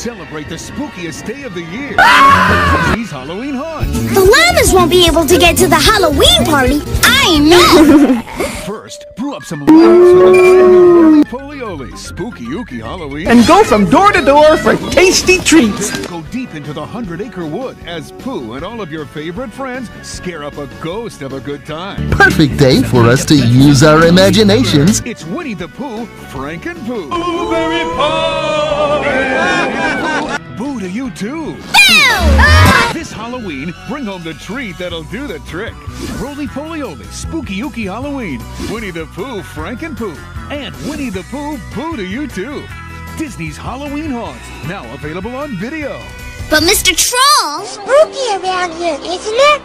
Celebrate the spookiest day of the year. Ah! Disney's Halloween Haunts. The llamas won't be able to get to the Halloween party. I know. First, brew up some lemons with a brand new Roly Spooky Ooky Halloween. And go from door to door for tasty treats. Go deep into the Hundred Acre Wood as Pooh and all of your favorite friends scare up a ghost of a good time. Perfect day for us to use our imaginations. It's Winnie the Pooh, Frankenpooh. Boo to you too. This Halloween, bring home the treat that'll do the trick. Rolie Polie Olie, Spooky Ooky Halloween, Winnie the Pooh, Frankenpooh, and Winnie the Pooh, Boo to you too. Disney's Halloween Haunts, now available on video. But Mr. Troll. Spooky around here, isn't it?